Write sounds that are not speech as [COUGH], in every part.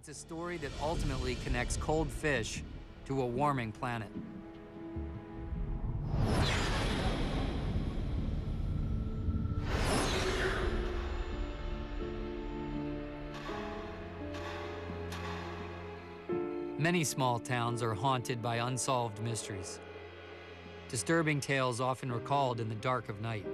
It's a story that ultimately connects cold fish to a warming planet. Many small towns are haunted by unsolved mysteries. Disturbing tales often recalled in the dark of night.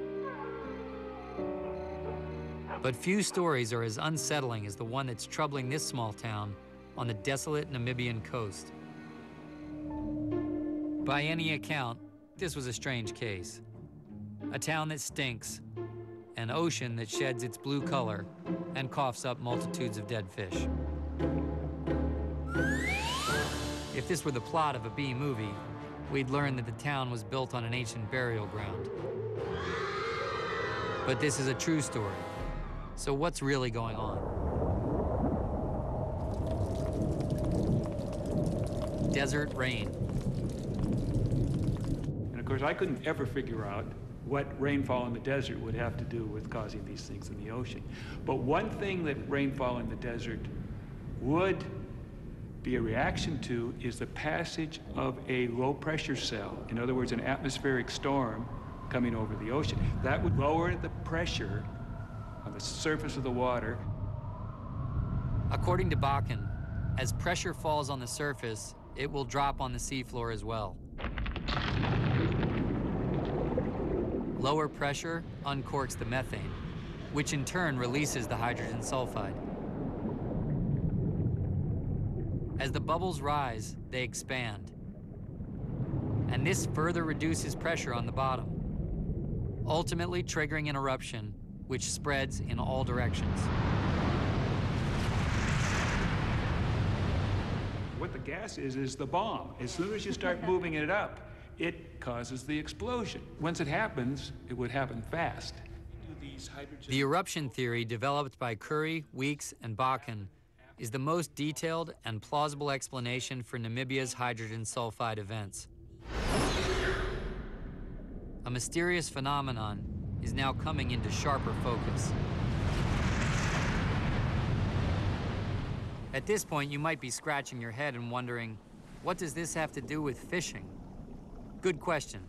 But few stories are as unsettling as the one that's troubling this small town on the desolate Namibian coast. By any account, this was a strange case. A town that stinks, an ocean that sheds its blue color and coughs up multitudes of dead fish. If this were the plot of a B movie, we'd learn that the town was built on an ancient burial ground. But this is a true story, so what's really going on? Desert rain. And of course, I couldn't ever figure out what rainfall in the desert would have to do with causing these things in the ocean. But one thing that rainfall in the desert would be a reaction to is the passage of a low pressure cell. In other words, an atmospheric storm coming over the ocean. That would lower the pressure on the surface of the water. According to Bakun, as pressure falls on the surface, it will drop on the seafloor as well. Lower pressure uncorks the methane, which in turn releases the hydrogen sulfide. As the bubbles rise, they expand. And this further reduces pressure on the bottom, ultimately triggering an eruption which spreads in all directions. What the gas is, is the bomb. As soon as you start [LAUGHS] moving it up, it causes the explosion. Once it happens, it would happen fast. The eruption theory developed by Currie, Weeks, and Bakun is the most detailed and plausible explanation for Namibia's hydrogen sulfide events. A mysterious phenomenon is now coming into sharper focus. At this point, you might be scratching your head and wondering, what does this have to do with fishing? Good question.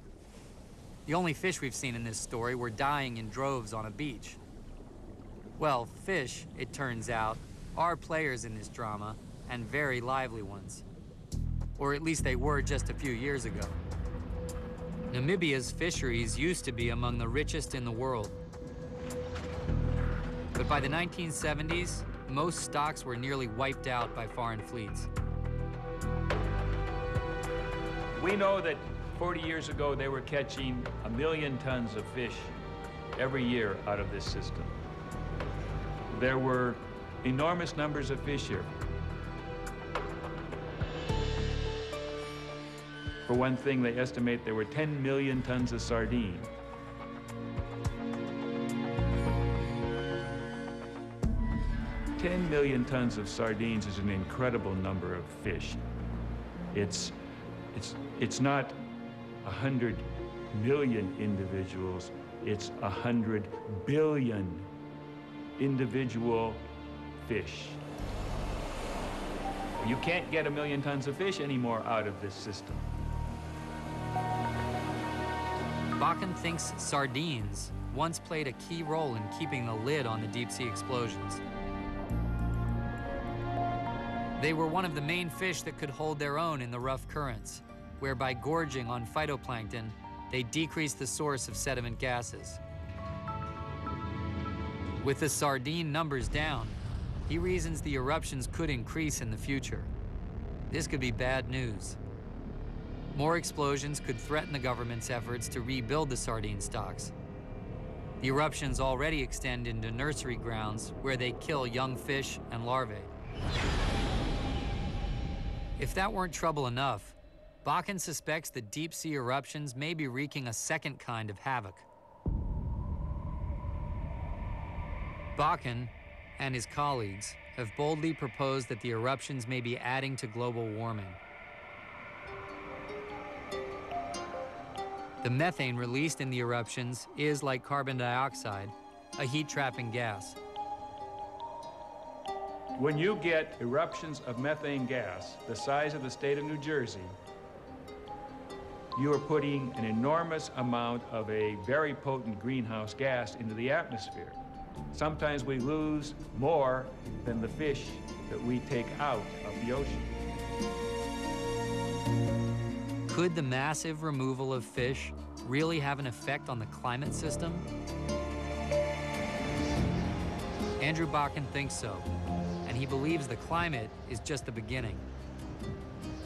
The only fish we've seen in this story were dying in droves on a beach. Well, fish, it turns out, are players in this drama, and very lively ones. Or at least they were just a few years ago. Namibia's fisheries used to be among the richest in the world. But by the 1970s, most stocks were nearly wiped out by foreign fleets. We know that 40 years ago they were catching a million tons of fish every year out of this system. There were enormous numbers of fish here. For one thing, they estimate there were 10 million tons of sardine. Ten million tons of sardines is an incredible number of fish. It's, it's, it's not a hundred million individuals, it's a hundred billion individual fish. You can't get a million tons of fish anymore out of this system. Bakun thinks sardines once played a key role in keeping the lid on the deep sea explosions. They were one of the main fish that could hold their own in the rough currents, where by gorging on phytoplankton, they decreased the source of sediment gases. With the sardine numbers down, he reasons the eruptions could increase in the future. This could be bad news. More explosions could threaten the government's efforts to rebuild the sardine stocks. The eruptions already extend into nursery grounds where they kill young fish and larvae. If that weren't trouble enough, Bakun suspects that deep sea eruptions may be wreaking a second kind of havoc. Bakun and his colleagues have boldly proposed that the eruptions may be adding to global warming. The methane released in the eruptions is, like carbon dioxide, a heat-trapping gas. When you get eruptions of methane gas the size of the state of New Jersey, you are putting an enormous amount of a very potent greenhouse gas into the atmosphere. Sometimes we lose more than the fish that we take out of the ocean. Could the massive removal of fish really have an effect on the climate system? Andrew Bakun thinks so, and he believes the climate is just the beginning.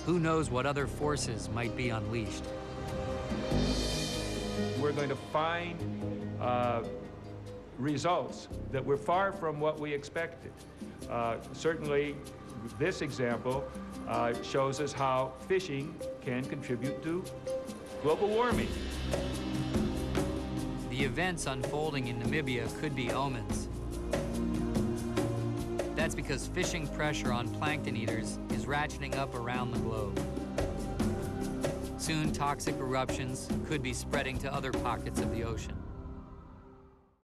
Who knows what other forces might be unleashed? We're going to find uh, results that were far from what we expected. Uh, certainly, this example uh, shows us how fishing can contribute to global warming. The events unfolding in Namibia could be omens. That's because fishing pressure on plankton eaters is ratcheting up around the globe. Soon, toxic eruptions could be spreading to other pockets of the ocean.